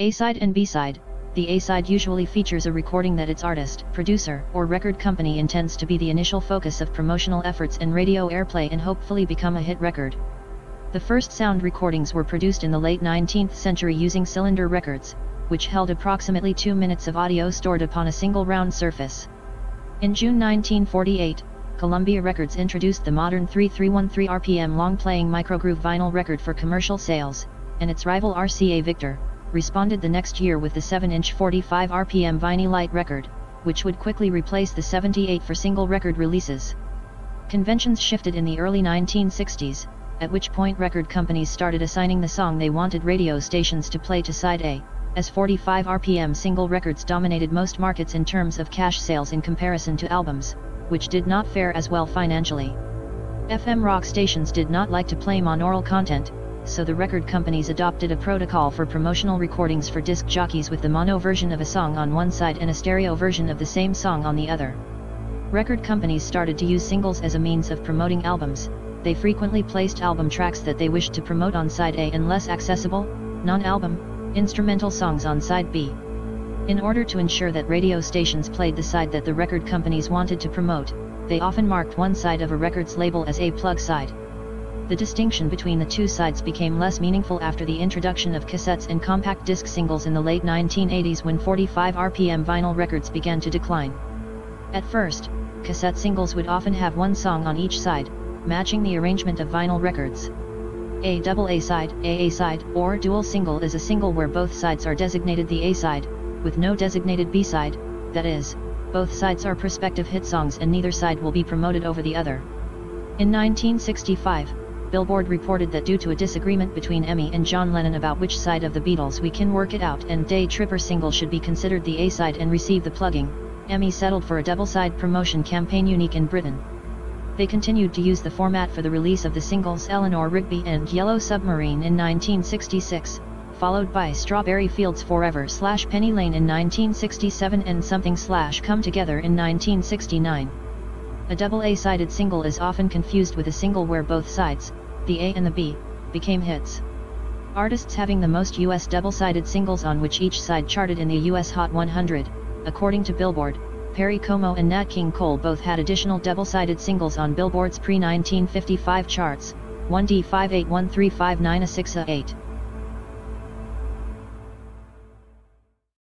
A-side and B-side, the A-side usually features a recording that its artist, producer, or record company intends to be the initial focus of promotional efforts and radio airplay and hopefully become a hit record. The first sound recordings were produced in the late 19th century using cylinder records, which held approximately two minutes of audio stored upon a single round surface. In June 1948, Columbia Records introduced the modern 3313 RPM long-playing microgroove vinyl record for commercial sales, and its rival RCA Victor, responded the next year with the 7-inch 45 RPM vinylite record, which would quickly replace the 78 for single record releases. Conventions shifted in the early 1960s, at which point record companies started assigning the song they wanted radio stations to play to side A, as 45 RPM single records dominated most markets in terms of cash sales in comparison to albums, which did not fare as well financially. FM rock stations did not like to play monaural content, so the record companies adopted a protocol for promotional recordings for disc jockeys with the mono version of a song on one side and a stereo version of the same song on the other. Record companies started to use singles as a means of promoting albums, they frequently placed album tracks that they wished to promote on side A and less accessible, non-album, instrumental songs on side B. In order to ensure that radio stations played the side that the record companies wanted to promote, they often marked one side of a record's label as a plug side. The distinction between the two sides became less meaningful after the introduction of cassettes and compact disc singles in the late 1980s when 45 RPM vinyl records began to decline. At first, cassette singles would often have one song on each side, matching the arrangement of vinyl records. A double A-side, AA side, or dual single is a single where both sides are designated the A-side, with no designated B-side, that is, both sides are prospective hit songs and neither side will be promoted over the other. In 1965, Billboard reported that due to a disagreement between EMI and John Lennon about which side of the Beatles We Can Work It Out and Day Tripper single should be considered the A-side and receive the plugging, EMI settled for a double-side promotion campaign unique in Britain they continued to use the format for the release of the singles Eleanor Rigby and Yellow Submarine in 1966, followed by Strawberry Fields Forever slash Penny Lane in 1967 and Something slash Come Together in 1969. A double A-sided single is often confused with a single where both sides, the A and the B, became hits. Artists having the most US double-sided singles on which each side charted in the US Hot 100, according to Billboard, Perry Como and Nat King Cole both had additional double-sided singles on Billboard's pre-1955 charts, 1D